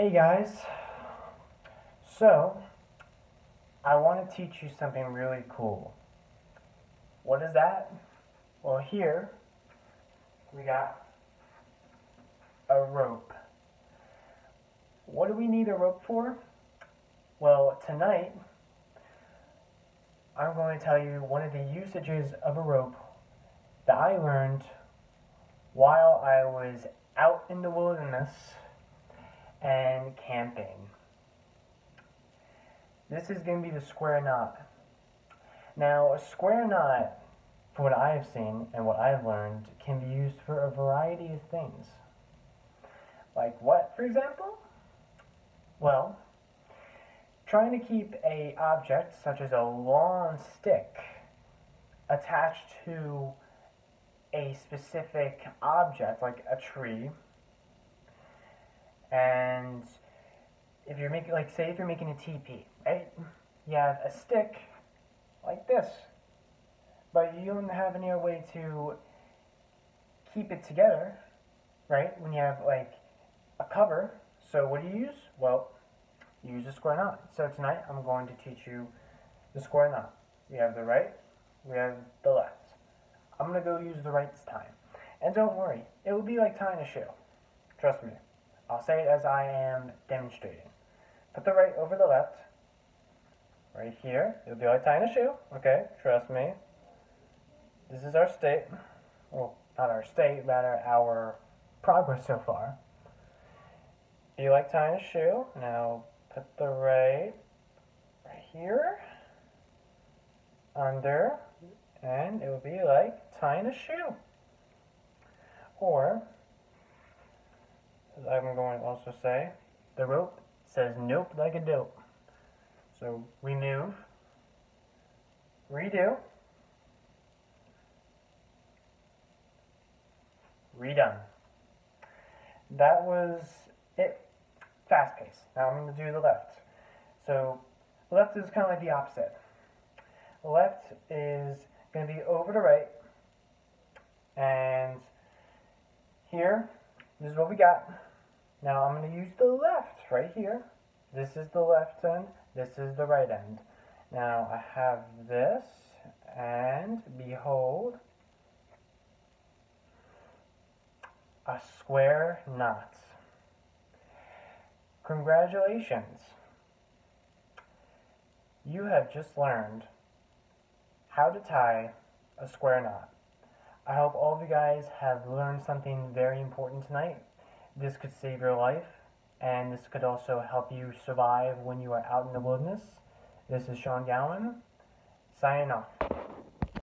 Hey guys, so I want to teach you something really cool. What is that? Well, here we got a rope. What do we need a rope for? Well, tonight I'm going to tell you one of the usages of a rope that I learned while I was out in the wilderness and camping. This is going to be the square knot. Now, a square knot, from what I have seen and what I've learned, can be used for a variety of things. Like what, for example? Well, trying to keep a object such as a long stick attached to a specific object like a tree and if you're making, like, say if you're making a teepee, right? You have a stick like this, but you don't have any way to keep it together, right? When you have, like, a cover. So what do you use? Well, you use a square knot. So tonight I'm going to teach you the square knot. We have the right, we have the left. I'm going to go use the right this time. And don't worry, it will be like tying a shoe. Trust me. I'll say it as I am demonstrating. Put the right over the left. Right here. It'll be like tying a shoe. Okay, trust me. This is our state. Well, not our state, rather our progress so far. Be like tying a shoe. Now put the right right here under and it will be like tying a shoe. Or as I'm going to also say, the rope says nope like a dope. So remove, redo, redone. That was it. Fast pace. Now I'm going to do the left. So left is kind of like the opposite. Left is going to be over to right. And here, this is what we got. Now I'm going to use the left right here. This is the left end. This is the right end. Now I have this and behold a square knot. Congratulations. You have just learned how to tie a square knot. I hope all of you guys have learned something very important tonight. This could save your life, and this could also help you survive when you are out in the wilderness. This is Sean Gowen, signing off.